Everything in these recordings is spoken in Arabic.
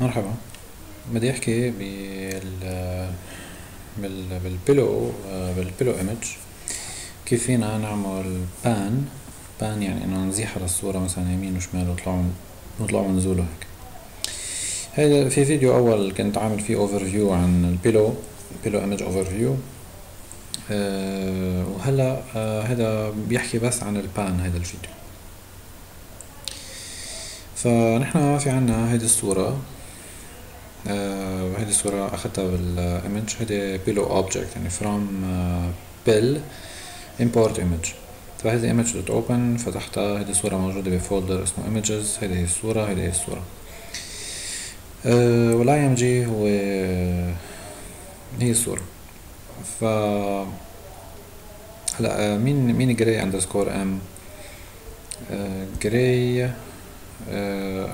مرحبا. بدي أحكي بال بال بال Pillow بال Pillow image كيف فينا نعمل pan pan يعني إنه نزيح على الصورة مثلا يمين وشمال وطلعوا نطلعوا ونزولوا هيك. هيدا في فيديو أول كنت عامل فيه overview عن ال Pillow Pillow image overview وهلأ آه، هذا بيحكي بس عن ال pan هذا الفيديو. فنحن في عنا هيدي الصورة. آه هيدي الصورة أخذتها بال image هيدي Pillow object يعني from PIL import image. فهيدي image dot open فتحتها هيدي الصورة موجودة بفولدر اسمه images. هيدي هي الصورة هيدي هي الصورة. آه وال img هو هي الصورة. ف هلا آه، مين مين gray underscore im gray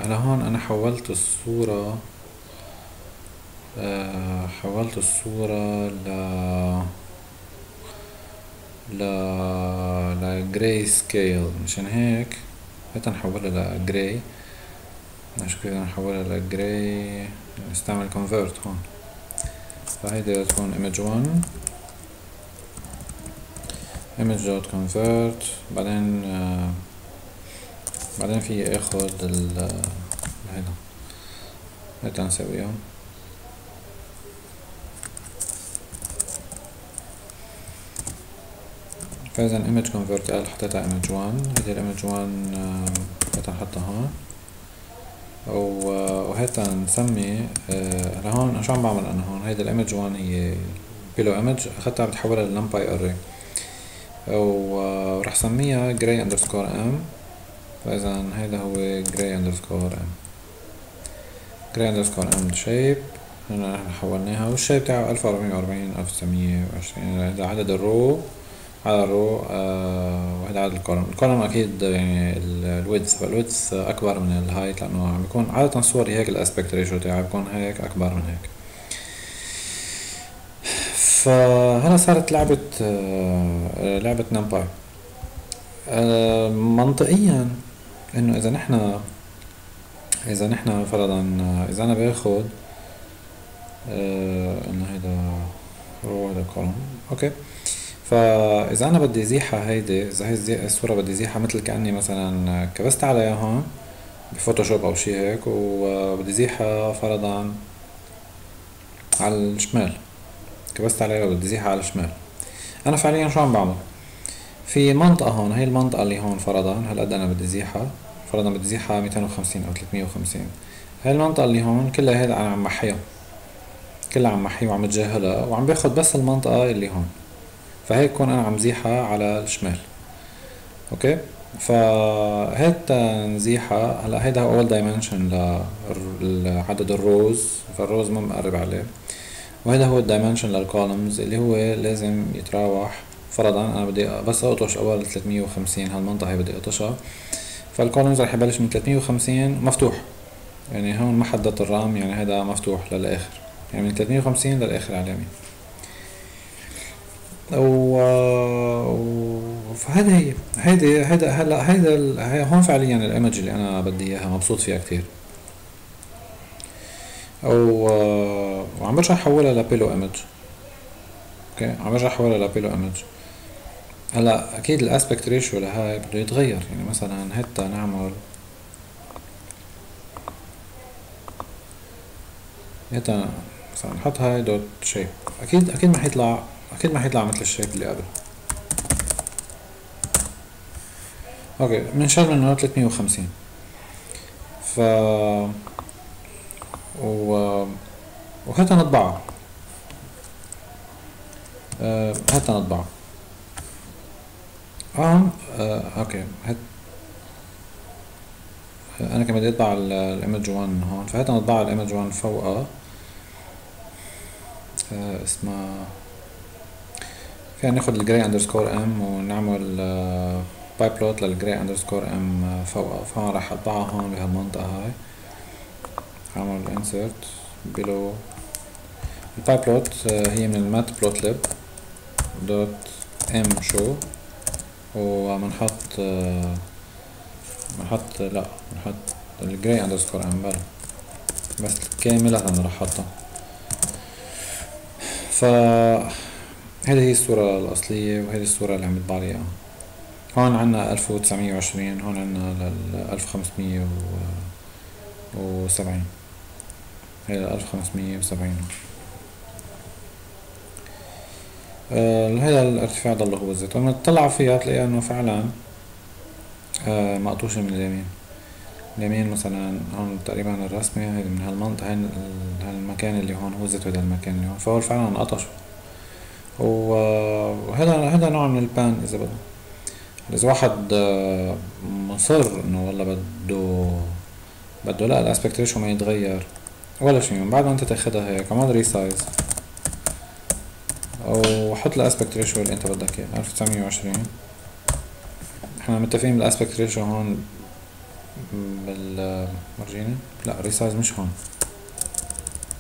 هلا هون أنا حولت الصورة آه، حولت الصورة ل ل ل grayscale مشان هيك هات نحولها ل gray نشوف كيف نحولها ل gray نستعمل convert هون. فهيدي تكون image 1 image dot convert. بعدين آه بعدين في اخد ال هيدا هيدا نسويهم فاذا image convert قال حطيتها image 1 هيدي image 1 هيدا نحطها هون وهيدا نسمي هلا هون شو عم بعمل أنا هون؟ هيدا الإيمج 1 هي Pillow image أخذتها عم بتحولها ل NumPy array وراح سميها gray underscore im فإذا هيدا هو gray underscore im gray underscore im shape هنا إحنا حولناها. وال shape تاعه ألف واربعين وأربعين ألف وتسعمية وعشرين. هذا عدد ال row على ال row آه وهذا عدد ال column ال column أكيد يعني ال width. فال width أكبر من ال height لأنه عم بيكون عادة صوري هيك ال aspect ratio تاعي بيكون هيك أكبر من هيك. فهلا صارت لعبة آه لعبة NumPy آه منطقيا إنه إذا نحنا إذا نحنا فرضا إذا أنا باخد إنه هيدا row هيدا column okay. فإذا أنا بدي أزيحها هيدي إذا هي الصورة بدي أزيحها مثل كأني مثلا كبست عليها هون ب Photoshop أو شي هيك وبدي أزيحها فرضا على الشمال. كبست عليها وبدي أزيحها على الشمال. أنا فعليا شو عم بعمل؟ في منطقة هون هي المنطقة اللي هون فرضا هالقد أنا بدي أزيحها. فرضا بدي أزيحها ميتين وخمسين أو تلتمية وخمسين. هاي المنطقة اللي هون كلها هيدا أنا عم محيها. كلها عم محيها وعم بتجاهلها وعم باخد بس المنطقة اللي هون. فهيك كون أنا عم زيحها على الشمال. okay؟ فهيك نزيحها هلا هيدا هو أول dimension لعدد ال rows فال rows ما مقرب عليه. وهذا هو ال dimension لل columns اللي هو لازم يتراوح فرضا أنا بدي بس أقطش أول 350 هالمنطقة هي بدي أقطشها. فال columns رح يبلش من 350 مفتوح. يعني هون ما حددت الرام يعني هذا مفتوح للآخر. يعني من 350 للآخر على اليمين و فهذا هي. هيدي هيدا هلا هيدا هون فعليا ال image اللي أنا بدي إياها. مبسوط فيها كتير. و وعم برجع احولها ل Pillow image. okay؟ عم برجع احولها ل Pillow image. هلا أكيد ال aspect ratio لهاي بده يتغير. يعني مثلا هيدا نعمل هيدا مثلا نحط هاي dot shape. أكيد أكيد ما حيطلع أكيد ما حيطلع مثل ال shape اللي قبل. okay بنشغل منه 350 ف و وهاتها نطبعها أه هاتها نطبعها آه, آه okay هات. أنا كمان بدي أطبع ال image 1 هون. فهاتها نطبعها ال image 1 فوقها آه اسمها فينا ناخد ال gray underscore im ونعمل pyplot لل gray underscore im فوقها فهون راح اطبعها هون بهالمنطقة هاي. أعمل insert below. ال pyplot هي من ال matplotlib dot imshow ومنحط منحط لا منحط الجراي اندرسكور ام بلا بس كاملة راح أحطها. ف هذه هي الصورة الأصلية وهذه الصورة اللي عم يطبع إياها هون عنا ألف وتسعمية وعشرين هون عنا خمسمية وسبعين. هي ألف خمسمية وسبعين. آه هذا الارتفاع ضل هو الزيت. لما تطلع فيها تلاقي إنه فعلا آه مقطوشة من اليمين. اليمين مثلا هون تقريبا الرسمة هيدي من هالمنطقة هالمكان اللي هون هو زيت هذا المكان اللي هون. فهو فعلا انقطش وهذا هذا نوع من ال pan إذا بدك إذا واحد آه، مصرّ إنه والله بده بده لا ال aspect ratio ما يتغير. ولا شيء بعد ما أنت تاخدها هيك اعمل resize وحط ال aspect ratio اللي أنت بدك إياه 1920 إحنا متفقين بال aspect ratio هون بال ورجيني لا resize مش هون.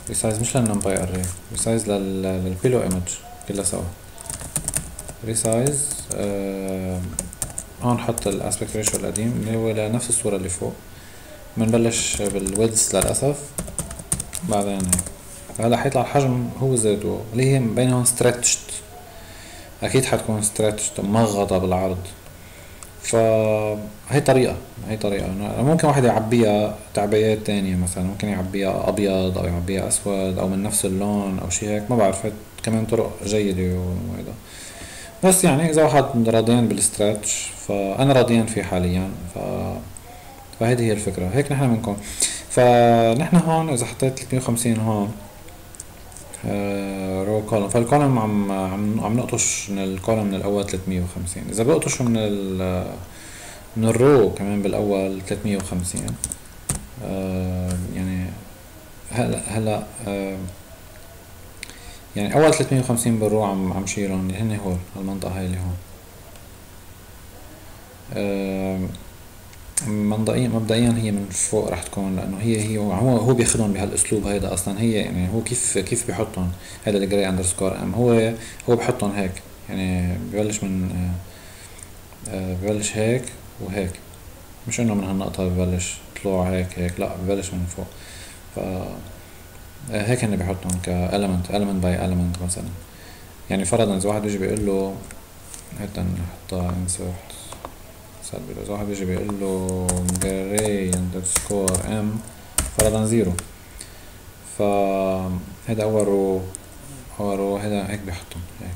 resize مش لل numpy array resize لل pillow image كلها سوا. resize هون حط ال aspect ratio القديم اللي هو لنفس الصورة اللي فوق. بنبلش بال width للأسف. بعدين هيك. هلا حيطلع الحجم هو ذاته اللي هي بينهم stretched أكيد حتكون stretched مغطى بالعرض. فهي طريقة هي طريقة. ممكن واحد يعبيها تعبيات تانية مثلا. ممكن يعبيها أبيض أو يعبيها أسود أو من نفس اللون أو شي هيك. ما بعرف. كمان طرق جيدة وهيدا. بس يعني إذا واحد راضيان بال stretch فأنا راضيان فيه حاليا ف فهيدي هي الفكرة. هيك نحن بنكون فنحن هون إذا حطيت 350 هون row column فال column عم عم عم نقطش من ال column من الأول 350 إذا بقطش من ال من ال row كمان بالأول 350 آه يعني هلا هلا آه يعني أول 350 بال row عم عم شيلهم هن هول المنطقة هاي اللي هون. آه مبدئيا هي من فوق رح تكون لأنه هي هي هو هو بياخذهم بهالأسلوب هيدا أصلا. هي يعني هو كيف كيف بيحطهم هذا ال gray underscore im هو هو بحطهم هيك يعني ببلش من آه، آه، ببلش هيك وهيك. مش إنه من هالنقطة ببلش طلوع هيك هيك لا ببلش من فوق. ف هيك هن بحطهم ك element element by element مثلا. يعني فرضا إذا واحد بيجي بيقول له هات نحطها insert cell below إذا واحد بيجي بيقول له gray underscore im فرضا zero فهيدا اول row اول row هيدا هيك بيحطهم هيك.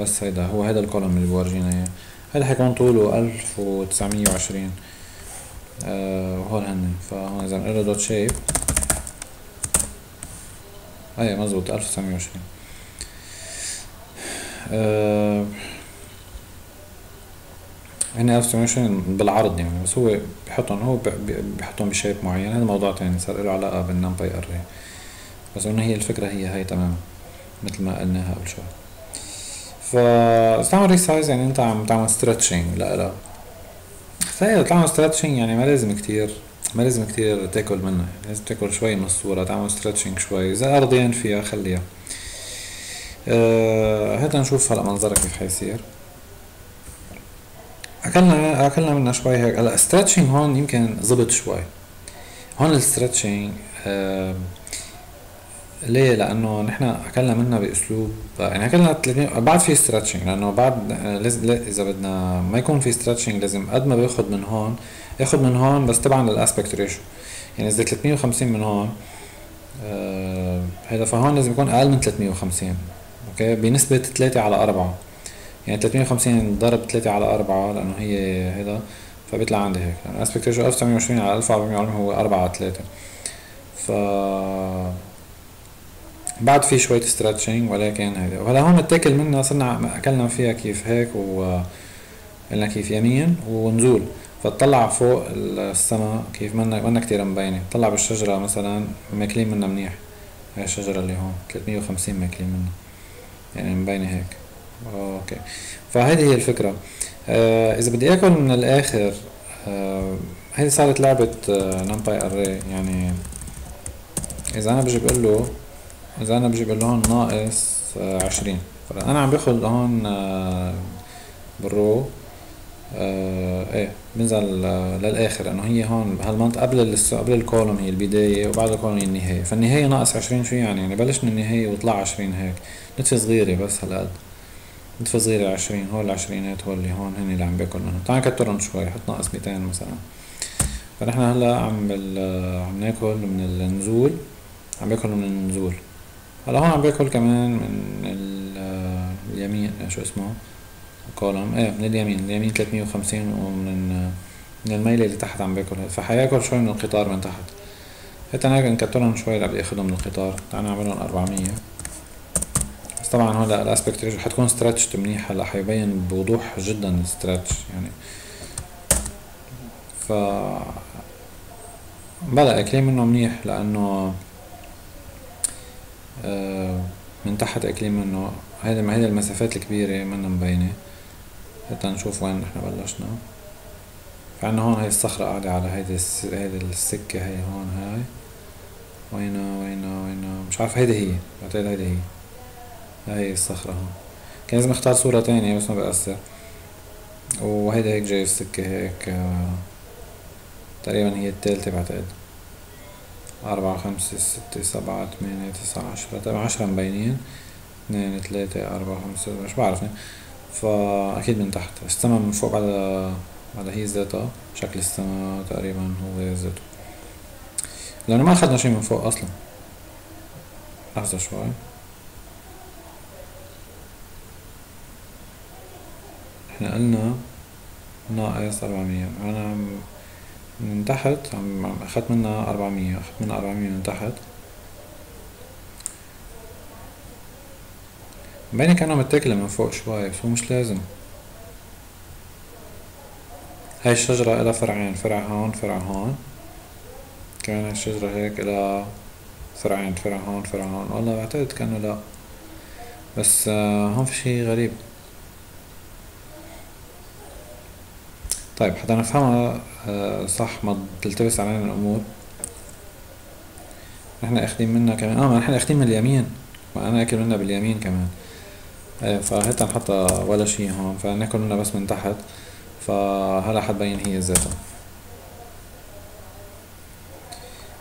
بس هيدا هو هيدا ال column اللي بورجينا إياه. هيدا حيكون طوله ألف وتسعمية وعشرين. آه وهول هن. فهون إذا بنقول dot shape اي وتسعمية وعشرين آه هن 1920 بالعرض يعني بس هو بحطهم هو بحطهم ب shape معين هذا موضوع تاني صار له علاقة بال numpy array بس انه هي الفكرة هي هي تماما مثل ما قلناها قبل شوي فاستعمل resize يعني انت عم تعمل stretching لا فهي تعمل stretching يعني ما لازم كتير ما لازم كتير تاكل منها لازم تاكل شوي من الصورة تعمل stretching شوي. إذا راضيان فيها خليها. أه هات نشوف هلا منظرها كيف حيصير. أكلنا أكلنا منها شوي هيك. هلا stretching هون يمكن زبط شوي. هون ال stretching آه ليه؟ لأنه نحن أكلنا منها بأسلوب يعني أكلنا 300 بعد في stretching لأنه بعد لازم إذا بدنا ما يكون في stretching لازم قد ما باخذ من هون اخذ من هون بس تبعا لل aspect ratio يعني إذا 350 من هون آه هذا فهون لازم يكون أقل من 350 okay؟ بنسبة 3 على 4 يعني 350 ضرب 3 على 4 لأنه هي هيدا فبيطلع عندي هيك. لأنه aspect ratio 1920 على 1400 هو 4 على 3 ف بعد في شوية stretching ولكن هيدا وهلا هون متاكل منا صرنا أكلنا فيها كيف هيك و قلنا كيف يمين ونزول. فتطلع فوق السما كيف منا منا كتير مبينة. طلع بالشجرة مثلا ماكلين منا منيح. هاي الشجرة اللي هون 350 ماكلين منا يعني مبينة هيك. okay. فهذه هي الفكرة. آه إذا بدي آكل من الآخر آه هذه صارت لعبة آه numpy array يعني إذا أنا بجي بقول له اذا أنا بجي بقول له هون ناقص آه عشرين. فأنا عم باخذ هون آه بال row آه إيه بنزل آه للآخر لأنه هي هون هالمنطقه قبل قبل ال colon هي البداية وبعد ال colon هي النهاية. فالنهاية ناقص 20 شو يعني؟ يعني بلش من النهاية وطلع 20 هيك. نتفه صغيرة بس هالقد. نتفه صغيرة 20 هول العشرينات هول اللي هون هن اللي عم باكل منهم تعال نكترهم شوي حط ناقص 200 مثلا. فنحن هلأ عم. عم ناكل من النزول. عم باكل من النزول. هلا هون عم باكل كمان من اليمين شو اسمه؟ كولم إيه من اليمين. اليمين 350 ومن من الميلة اللي تحت عم باكل فحياكل شوي من القطار من تحت. حتى هيك نكترهم شوي اللي بدي من القطار. تعال نعملهم 400 بس طبعا هلا ال aspect ratio حتكون stretch منيح. هلا حيبين بوضوح جدا stretch يعني. ف بلا أكلين منه منيح لأنه آه، من تحت اكلين منه هيدي ما هيدي المسافات الكبيرة منا مبينة. حتى نشوف وين نحن بلشنا. فعنا هون هاي الصخرة قاعدة على هيدي. هيدي السكة هي هون هاي. وينا وينا وينا مش عارف هيدي هي. بعتقد هيدي هي. هاي الصخرة هون. كان لازم أختار صورة تانية بس ما بأثر. وهيدا هيك جاي السكة هيك آه، تقريبا هي التالتة بعتقد. أربعة خمسة ستة سبعة ثمانية تسعة عشرة. تقريبا عشرة مبينين. اثنين ثلاثة أربعة خمسة مش بعرف فأكيد من تحت. السما من فوق بعد بعد هي ذاتها. شكل السما تقريبا هو ذاته. لأنه ما أخذنا شي من فوق أصلا. لحظة شوي. إحنا قلنا ناقص أربعمية. أنا من تحت عم أخذت منها أربعمية أخذت منها أربعمية من تحت. مبينة كأنها متاكلة من فوق شوي بس هو مش لازم. هاي الشجرة إلها فرعين فرع هون فرع هون. كمان هاي الشجرة هيك إلها فرعين فرع هون فرع هون. والله بعتقد كأنه لا. بس آه، هون في شي غريب. طيب حتى نفهمها آه، صح ما تلتبس علينا الأمور. نحن أخدين منها كمان. آه ما نحن أخدين من اليمين. ما أنا أكل منها باليمين كمان. إيه نحطها ولا شي هون. فنأكل منها بس من تحت. فهلا حتبين هي ذاتها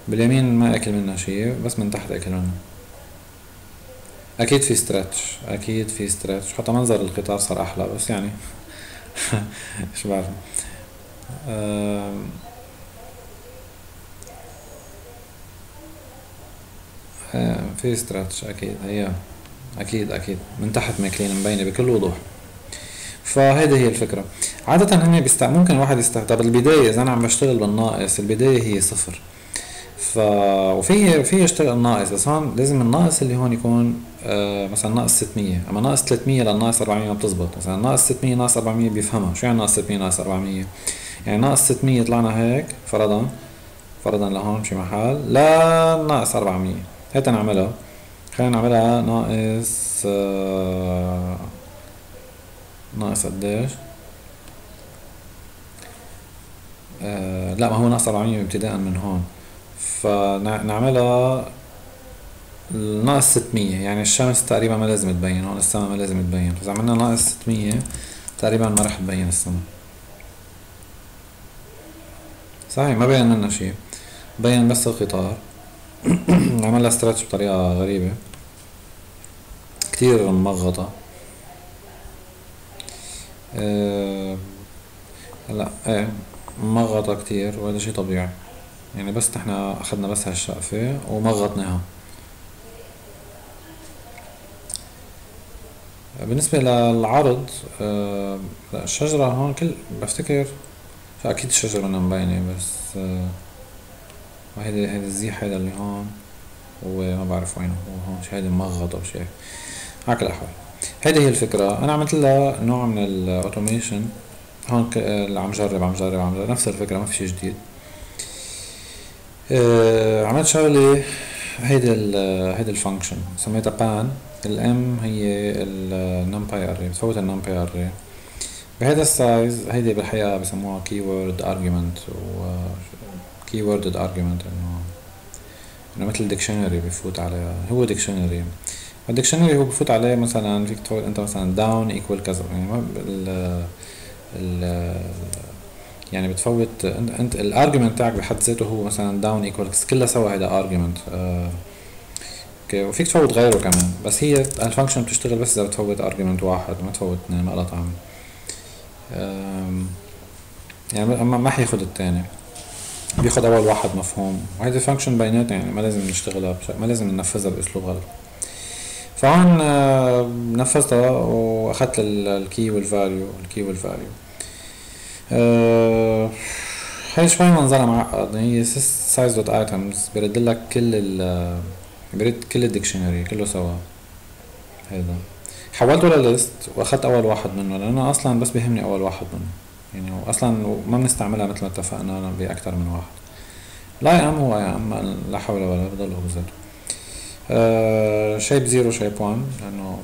باليمين ما أكل منها شي بس من تحت أكل منها. أكيد في stretch أكيد في stretch حتى منظر القطار صار أحلى بس يعني. شو بعرف. في stretch أكيد هي أكيد أكيد من تحت ماكلين مبينة بكل وضوح. فهيدي هي الفكرة. عادة هن based... ممكن الواحد يستخدم بالبدايه إذا أنا عم بشتغل بالناقص البداية هي صفر. ف وفي في يشتغل ناقص بس هون لازم الناقص اللي هون يكون آه مثلا ناقص 600 أما ناقص 300 للناقص 400 ما بتزبط. مثلا ناقص 600 ناقص 400 بيفهمها. شو يعني ناقص 600 ناقص 400 يعني ناقص 600 طلعنا هيك فرضا فرضا لهون بشي محل لا ناقص 400 هيك نعملها. خلينا نعملها ناقص آه ناقص قديش؟ آه لا ما هو ناقص 400 ابتداء من هون. فنعملها ناقص 600 يعني الشمس تقريبا ما لازم تبين هون السما ما لازم تبين. فإذا عملنا ناقص 600 تقريبا ما رح تبين السما صحيح ما بين لنا شيء. بين بس القطار. عملها ستريتش بطريقة غريبة. كتير ممغطة أه هلا إيه مغطى كتير وهذا شي طبيعي. يعني بس نحنا أخذنا بس هالشقفة ومغطناها. بالنسبة للعرض أه الشجرة هون كل بفتكر أكيد الشجرة منها مبينة بس أه وهيدا هيدا الزيح هيدا اللي هون هو ما بعرف وينه هو هون شي هيدا مغط أو شي هيك. الاحوال هيدي هي الفكرة. أنا عملت لها نوع من ال automation هون اللي عم جرب عم جرب عم جرب. نفس الفكرة ما في شي جديد. آه عملت شغلة هيدي ال هيدي ال function سميتها pan ال im هي ال numpy array بتفوت ال numpy array بهذا ال size هيدي بالحقيقة بسموها keyword argument و worded argument إنه إنه مثل dictionary بفوت عليها. هو dictionary ال dictionary هو بفوت عليه مثلا فيك تقول أنت مثلا down equal كذا. يعني ما ال يعني بتفوت انت ال argument تاعك بحد ذاته هو مثلا down equals كلها سوا هيدا argument okay وفيك تفوت غيره كمان بس هي ال function بتشتغل بس إذا بتفوت argument واحد ما تفوت اثنين ما لها طعم. يعني ما حياخد الثاني. بياخد أول واحد مفهوم. وهيدي function بيناتنا يعني ما لازم نشتغلها ما لازم ننفذها بأسلوب غلط. فهون آه، نفذتها وأخذت الكي والفاليو الكي والفاليو هاي شوي منظرها معقد هي size dot items بيرد لك كل ال بريد كل ال dictionary كله سوا. هيدا. حولته لل list وأخذت أول واحد منه لأنه أصلا بس بيهمني أول واحد منه. يعني أصلا ما بنستعملها مثل ما اتفقنا باكثر من واحد. لا im هو im لا حول ولا بضل هو ذاته آه shape zero shape 1 لأنه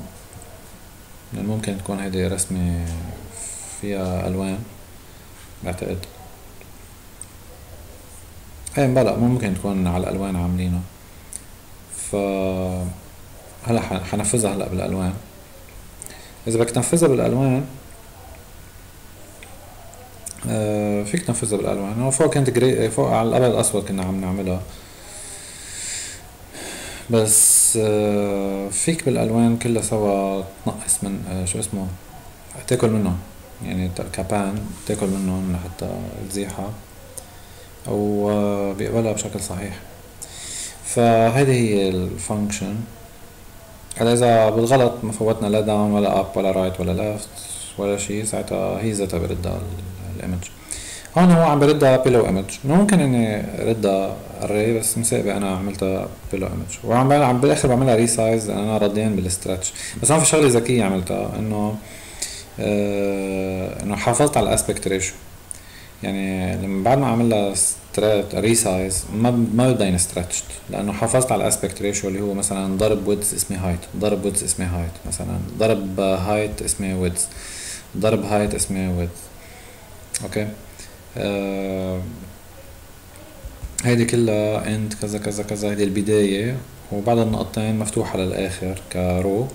من الممكن تكون هيدي رسمة فيها ألوان. بعتقد إيه بلا ممكن تكون على الألوان عاملينها ف هلا حنفذها هلا بالألوان. إذا بدك تنفذها بالألوان آه فيك تنفذها بالألوان. هو فوق كانت جري فوق على الأبيض الأسود كنا عم نعملها بس آه فيك بالألوان كلها سوا تنقص من آه شو اسمه تاكل منه. يعني كابان تأكل منه لحتى تزيحها أو آه، بيقبلها بشكل صحيح. فهيدي هي ال function هلا إذا بالغلط ما فوتنا لا down ولا up ولا right ولا left ولا شيء ساعتها هي ذاتها بردها ال image هون هو عم بردها pillow image ممكن إني ردها array بس مسابق أنا عملتها pillow image وعم عم بالأخر بعملها resize أنا راضيين بال stretch بس هون في شغلة ذكية عملتها إنه آه إنه حافظت على ال aspect ratio يعني لما بعد ما اعمل لها resize ما ما ببين stretched لأنه حافظت على ال aspect ratio اللي هو مثلا ضرب ويدز اسمه هايت ضرب ويدز اسمه هايت مثلا ضرب height اسمه width ضرب height اسمه width okay؟ آه هيدي كلها and كذا كذا كذا هيدي البداية. وبعد النقطتين مفتوحة للآخر ك row.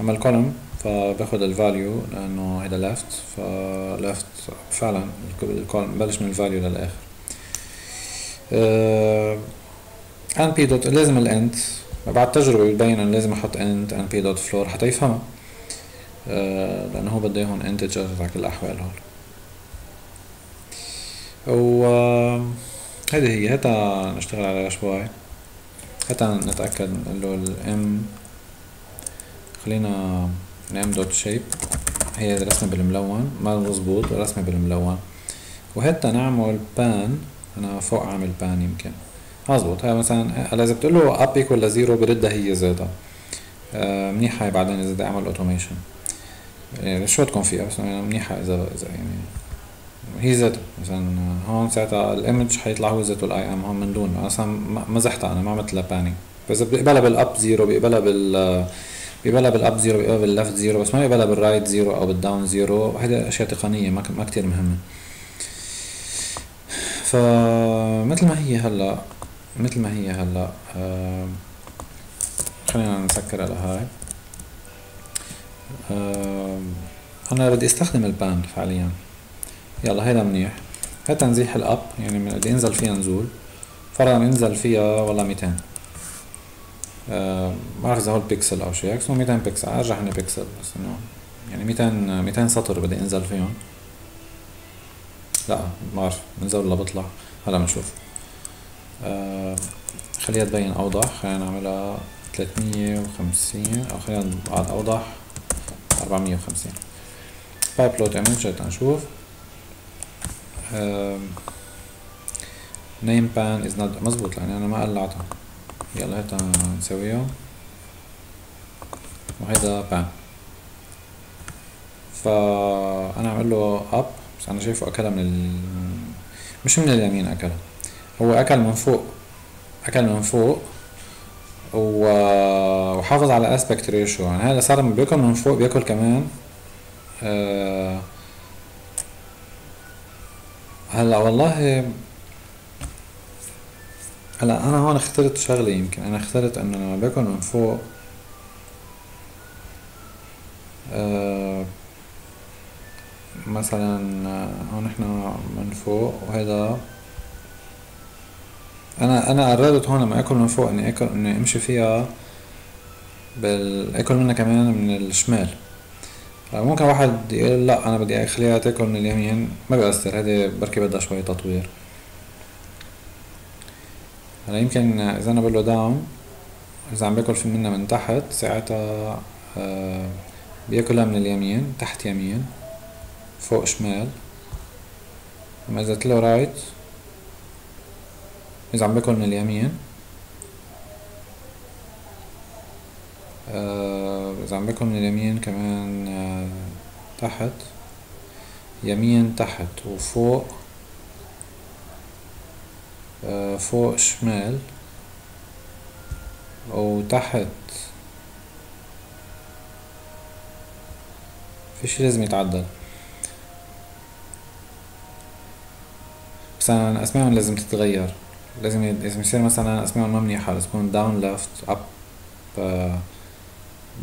أما ال column فباخد ال value لأنه هيدا left ف left فعلا ال column ببلش من ال value للآخر np dot لازم ال int بعد تجربة بتبين انه لازم أحط int np dot floor حتى يفهمها. آه، لأنه هو بده اياهم integer على كل الأحوال هول. و هيدي هي هتا نشتغل عليها شوي هتا نتأكد انه ال im خلينا ال im dot shape. هي الرسمة بالملون. ما مظبوط الرسمة بالملون. وهتا نعمل pan. أنا فوق عامل pan يمكن. مزبوط هاي مثلا إذا بتقول له up equal ل zero بردها هي ذاتها آه منيحة بعدين إذا بدي أعمل automation يعني شو تكون فيها؟ بس منيحة اذا اذا يعني هي ذاتها مثلا هون ساعتها ال image حيطلع هو ذاته ال im هون من دون. أصلا مزحتها أنا ما عملت لها panning فاذا بيقبلها بال up zero بيقبلها بال بيقبلها بال up zero بيقبلها بال left zero بس ما بيقبلها بال right zero أو بال down zero. هيدا أشياء تقنية ما, ما كتير مهمة. فمثل ما هي هلأ مثل ما هي هلأ آه خلينا نسكر على هاي. آه أنا بدي أستخدم ال pan فعليا يلا هيدا منيح. هاي تنزيح ال up يعني بدي انزل فيها نزول. فرضا انزل فيها والله 200 آه ما بعرف اذا هو البيكسل أو شيء. اسمه 200 بيكسل أرجح انه بيكسل بس إنه يعني 200 200 سطر بدي أنزل فيهم. لا ما بعرف بنزل ولا بطلع. هلا بنشوف. آه خليها تبين أوضح. خلينا نعملها 350 أو خلينا بعد أوضح 450 بايب لود ايمج نشوف. نيم بان از نوت مزبوط لأني أنا ما قلعتها يلا هيدا نسويها وهيدا بان فأنا اعمل له أب بس أنا شايفه أكلها من ال... مش من اليمين أكلها. هو أكل من فوق أكل من فوق و... وحافظ على اسبكت ريشيو يعني هذا صار بياكل من فوق بياكل كمان أه... هلا والله هلا أنا هون اخترت شغلة يمكن. أنا اخترت إنه لما باكل من فوق أه مثلا هون إحنا من فوق وهذا أنا أنا قررت هون لما آكل من فوق إني آكل إني أمشي فيها بال آكل منها كمان من الشمال. ممكن واحد يقول لا أنا بدي أخليها تاكل من اليمين. ما بيأثر هذه بركي بدها شوي تطوير. هلا يمكن إذا أنا بقول له داون إذا عم باكل في منها من تحت ساعتها آه بياكلها من اليمين تحت يمين فوق شمال. اما إذا قلت له رايت إذا عم باكل من اليمين آه إذا عم باكل من اليمين كمان آه تحت يمين تحت وفوق فوق شمال وتحت في شي لازم يتعدل. أنا أسمائهم لازم تتغير. لازم لازم يصير مثلا أسمائهم ما منيحة لازم تكون down left up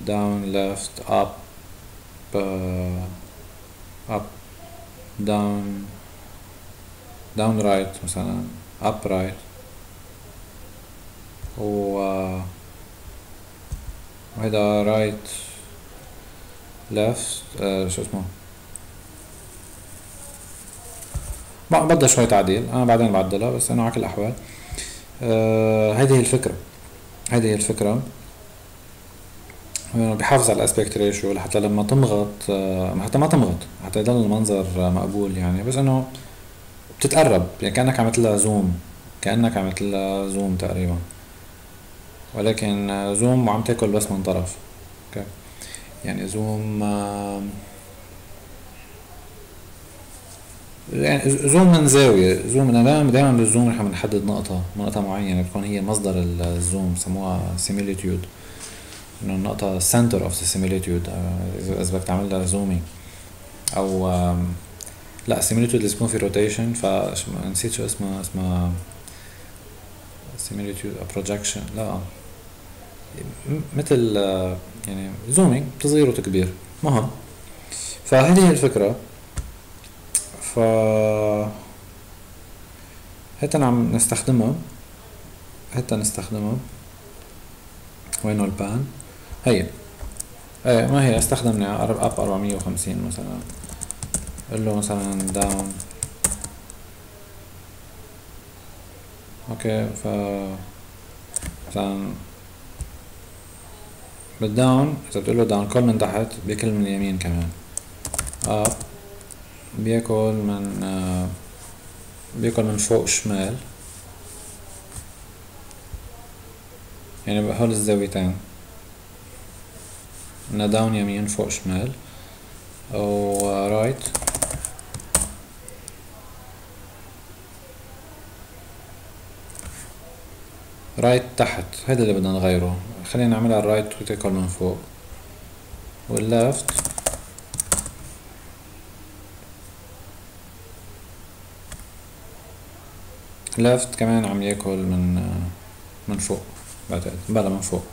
down left up up down down right مثلا. right و وهيدا right left شو اسمه؟ بدها شوي تعديل. أنا بعدين بعدلها بس انه على كل الأحوال. آه هيدي هي الفكرة. هيدي هي الفكرة بحافظ على ال aspect ratio لحتى لما تمغط آه حتى ما تمغط حتى يضل المنظر مقبول يعني. بس إنه بتتقرب يعني كأنك عملت لها zoom كأنك عملت لها zoom تقريبا. ولكن zoom وعم تاكل بس من طرف. okay؟ يعني zoom يعني zoom من زاوية zoom أنا دائما دائما بال zoom نحن بنحدد نقطة نقطة معينة بتكون هي مصدر ال zoom بسموها similitude. إنه النقطة center of the similitude اذا بدك تعمل لها zooming أو لا similitude يكون في rotation فنسيت شو اسمها اسمها similitude projection. لا. مثل يعني zooming تصغير وتكبير. مهم. فهذه هي الفكرة. ف حتى عم نستخدمها حتى نستخدمها وينه ال pan؟ هي. إيه ما هي؟ استخدمنا up 450 مثلا. قل له مثلا down okay ف مثلا بال down إذا بتقول له down كل من تحت بياكل من اليمين كمان. up بياكل من آه بياكل من فوق شمال. يعني بهول الزاويتين من down يمين فوق شمال. أو right right تحت. هذا اللي بدنا نغيره. خلينا نعملها ال right وتاكل من فوق. وال left left كمان عم ياكل من من فوق. بعتقد بلا من فوق.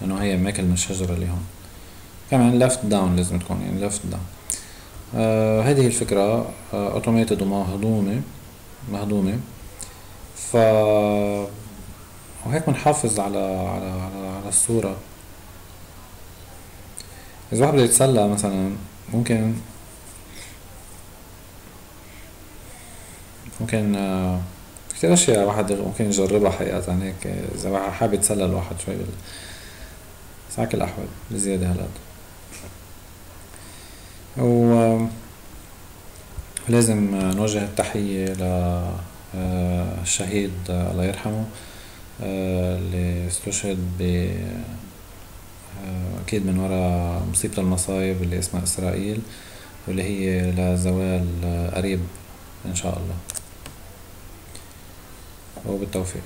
لأنه هي ماكل من الشجرة اللي هون. كمان left down لازم تكون. يعني left down آه هذه هي الفكرة. automated آه ومهضومة. مهضومة. ف وهيك بنحافظ على على على, على الصورة. إذا واحد بده يتسلى مثلا ممكن ممكن آه، كتير أشياء واحد ممكن يجربها حقيقة هيك إذا حابب يتسلى الواحد شوي بس كل الأحوال بزيادة هالقد و لازم نوجه التحية للشهيد آه، الله يرحمه. اللي استشهد ب آه، أكيد من وراء مصيبة المصايب اللي اسمها إسرائيل واللي هي لزوال قريب إن شاء الله. وبالتوفيق.